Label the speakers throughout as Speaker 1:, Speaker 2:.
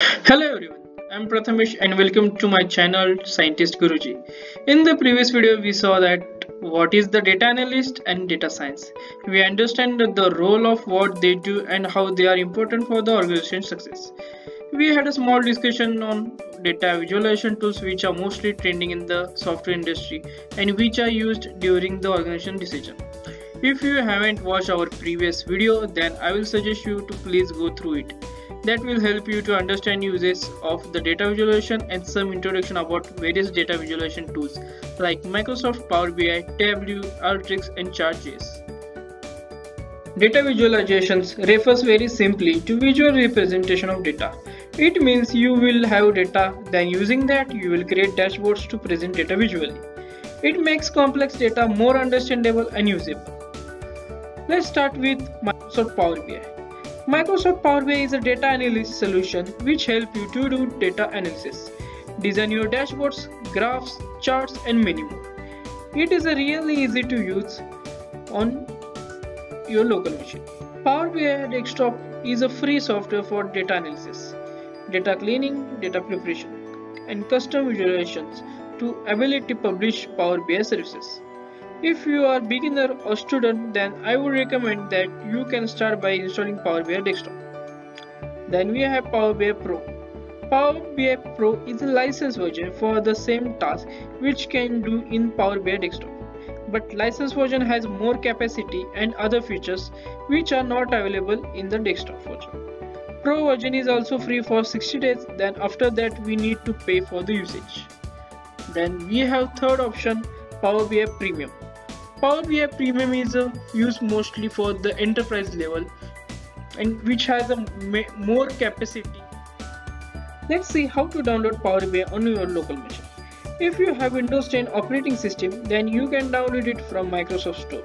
Speaker 1: Hello everyone, I'm Prathamesh and welcome to my channel Scientist Guruji. In the previous video we saw that what is the data analyst and data science. We understand the role of what they do and how they are important for the organization success. We had a small discussion on data visualization tools which are mostly trending in the software industry and which are used during the organization decision. If you haven't watched our previous video then I will suggest you to please go through it that will help you to understand uses of the data visualization and some introduction about various data visualization tools like Microsoft Power BI, Tableau, Alteryx and Chartjs. Data visualizations refers very simply to visual representation of data. It means you will have data, then using that you will create dashboards to present data visually. It makes complex data more understandable and usable. Let's start with Microsoft Power BI. Microsoft Power BI is a data analysis solution which help you to do data analysis, design your dashboards, graphs, charts and many more. It is a really easy to use on your local machine. Power BI Desktop is a free software for data analysis, data cleaning, data preparation and custom visualizations to ability to publish Power BI services. If you are beginner or student then I would recommend that you can start by installing Power BI Desktop. Then we have Power BI Pro. Power BI Pro is a licensed version for the same task which can do in Power BI Desktop. But licensed version has more capacity and other features which are not available in the desktop version. Pro version is also free for 60 days then after that we need to pay for the usage. Then we have third option Power BI Premium. Power BI Premium is uh, used mostly for the enterprise level and which has a more capacity. Let's see how to download Power BI on your local machine. If you have Windows 10 operating system, then you can download it from Microsoft Store.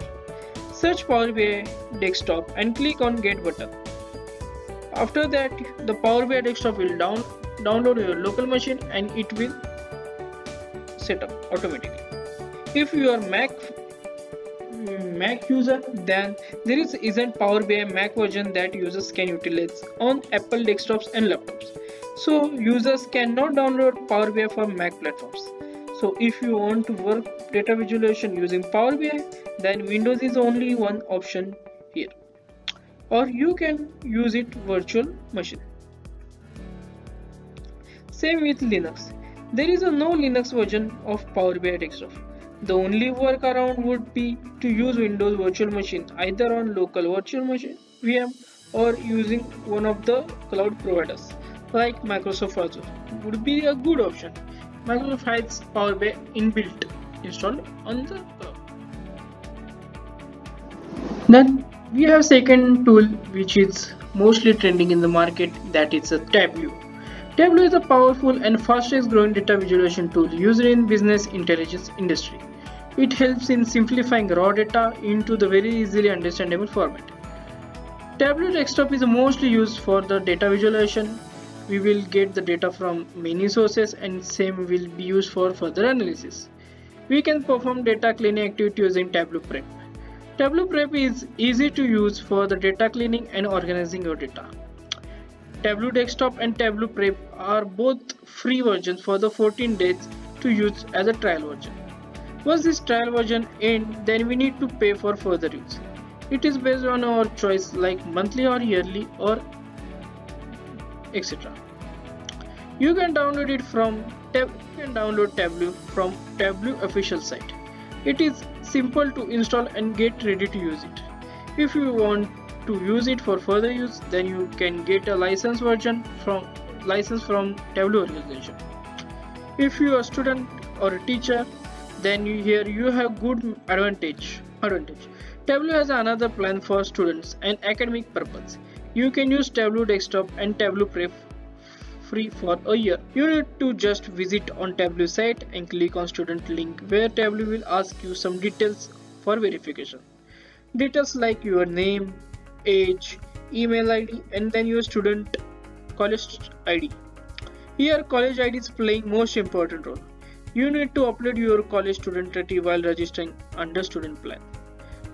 Speaker 1: Search Power BI Desktop and click on Get button. After that, the Power BI Desktop will down, download your local machine and it will set up automatically. If you are Mac Mac user, then there is isn't Power BI Mac version that users can utilize on Apple desktops and laptops. So users cannot download Power BI for Mac platforms. So if you want to work data visualization using Power BI, then Windows is only one option here. Or you can use it virtual machine. Same with Linux. There is a no Linux version of Power BI desktop. The only workaround would be to use Windows Virtual Machine either on local virtual machine VM or using one of the cloud providers like Microsoft Azure would be a good option. Microsoft has Power BI inbuilt installed on the cloud. Then we have second tool which is mostly trending in the market that is a Tableau. Tableau is a powerful and fastest growing data visualization tool used in business intelligence industry. It helps in simplifying raw data into the very easily understandable format. Tableau Desktop is mostly used for the data visualization. We will get the data from many sources and same will be used for further analysis. We can perform data cleaning activity using Tableau Prep. Tableau Prep is easy to use for the data cleaning and organizing your data. Tableau Desktop and Tableau Prep are both free versions for the 14 days to use as a trial version. Once this trial version ends, then we need to pay for further use. It is based on our choice like monthly or yearly or etc. You can download it from you can download Tableau from Tableau official site. It is simple to install and get ready to use it. If you want to use it for further use, then you can get a license version from license from Tableau organization. If you are a student or a teacher, then you, here you have good advantage advantage. Tableau has another plan for students and academic purpose. You can use tableau desktop and tableau prep free for a year. You need to just visit on tableau site and click on student link where tableau will ask you some details for verification. Details like your name age email id and then your student college id here college id is playing most important role you need to upload your college student ID while registering under student plan.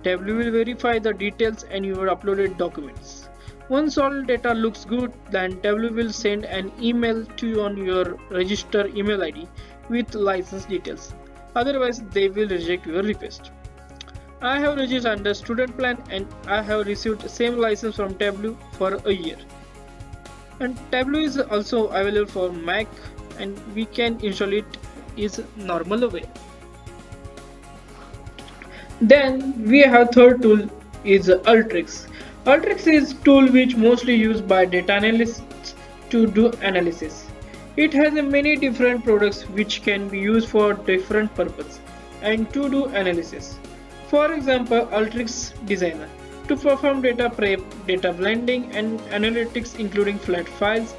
Speaker 1: Tableau will verify the details and your uploaded documents. Once all data looks good, then Tableau will send an email to you on your register email ID with license details. Otherwise, they will reject your request. I have registered under student plan and I have received same license from Tableau for a year. And Tableau is also available for Mac and we can install it is normal way. Then we have third tool is Alteryx. Alteryx is tool which mostly used by data analysts to do analysis. It has many different products which can be used for different purpose and to do analysis. For example, Alteryx Designer to perform data prep, data blending and analytics including flat files,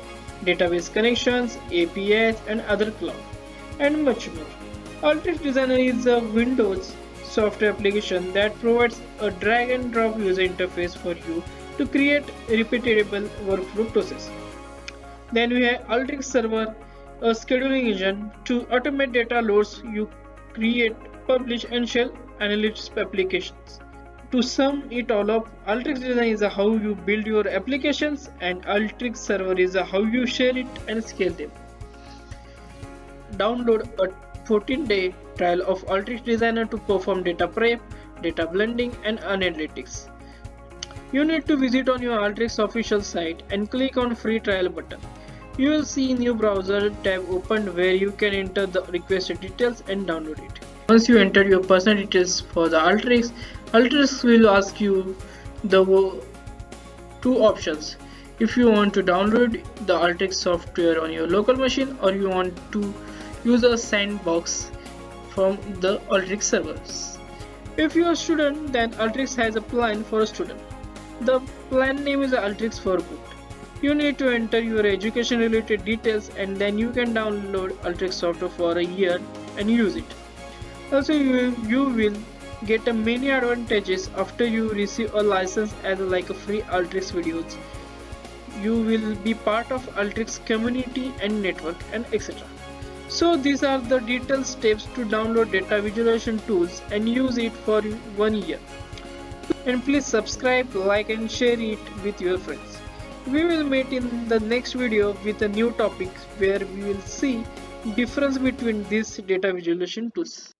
Speaker 1: database connections, APIs and other cloud and much more. Alteryx Designer is a Windows software application that provides a drag and drop user interface for you to create repeatable workflow process. Then we have Alteryx Server, a scheduling engine to automate data loads you create, publish and share analytics applications. To sum it all up, Alteryx Design is how you build your applications and Alteryx Server is how you share it and scale them. Download a 14 day trial of Alteryx Designer to perform data prep, data blending and analytics. You need to visit on your Alteryx official site and click on free trial button. You will see new browser tab opened where you can enter the requested details and download it. Once you enter your personal details for the Alteryx, Alteryx will ask you the two options. If you want to download the Alteryx software on your local machine or you want to use a sandbox from the Alteryx servers. If you are a student, then Alteryx has a plan for a student. The plan name is Alteryx for Good. You need to enter your education related details and then you can download Alteryx software for a year and use it. Also, you, you will get many advantages after you receive a license as like a free Alteryx videos. You will be part of Alteryx community and network and etc. So these are the detailed steps to download data visualization tools and use it for one year. And please subscribe, like and share it with your friends. We will meet in the next video with a new topic where we will see difference between these data visualization tools.